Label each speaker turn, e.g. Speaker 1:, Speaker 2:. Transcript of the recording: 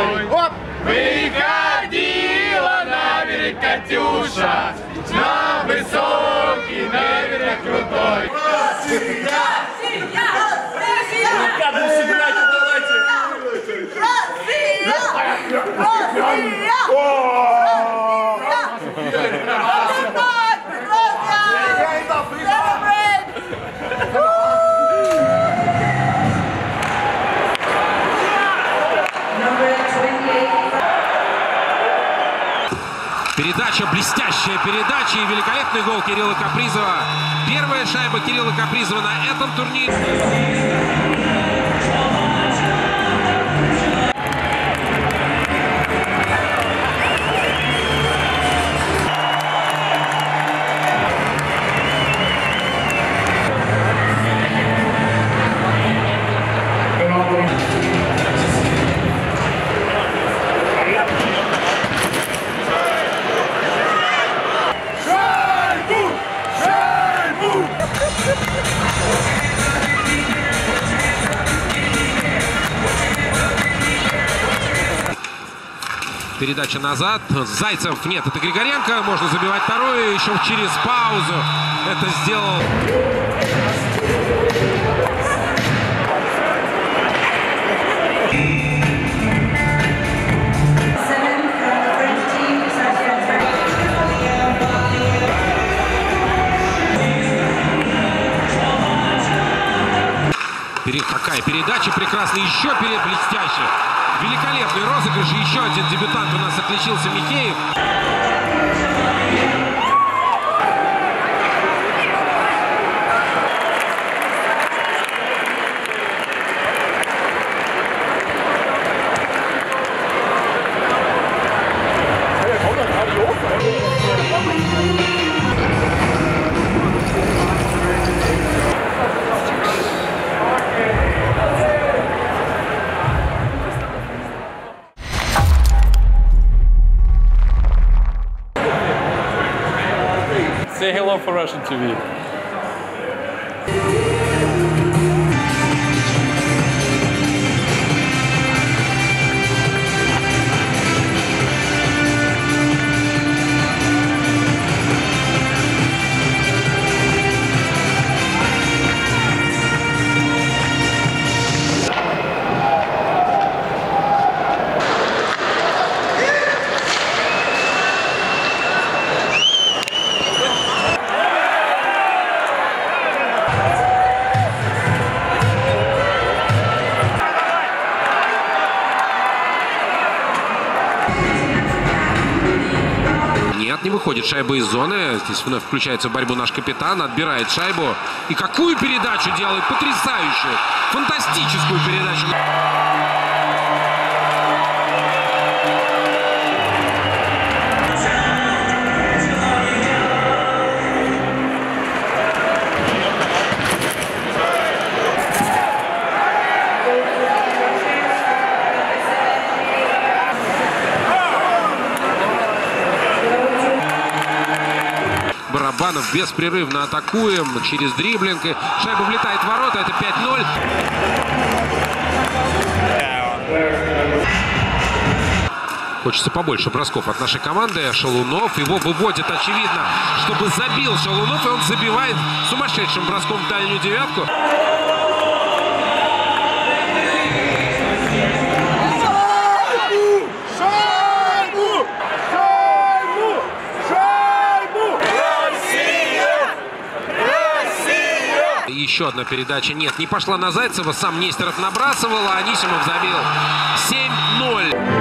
Speaker 1: рекой.
Speaker 2: Оп!
Speaker 1: Выходила на берег Катюша, на высокий, на берег крутой.
Speaker 3: Передача, блестящая передача и великолепный гол Кирилла Капризова. Первая шайба Кирилла Капризова на этом турнире. Передача назад. Зайцев нет, это Григоренко. Можно забивать вторую еще через паузу. Это сделал Перед, какая передача прекрасная, еще перед блестящий. Великолепный розыгрыш, еще один дебютант у нас отличился Михеев.
Speaker 4: Say hello for Russian TV.
Speaker 3: Нет, не выходит шайба из зоны. Здесь вновь включается в борьбу наш капитан, отбирает шайбу. И какую передачу делает? Потрясающую, фантастическую передачу. Барабанов беспрерывно атакуем через дриблинг. И Шайба влетает в ворота. Это 5-0. Хочется побольше бросков от нашей команды. Шалунов его выводит, очевидно, чтобы забил Шалунов. И он забивает сумасшедшим броском дальнюю девятку. Еще одна передача. Нет, не пошла на Зайцева. Сам Нестеров набрасывал, а Анисимов забил. 7-0.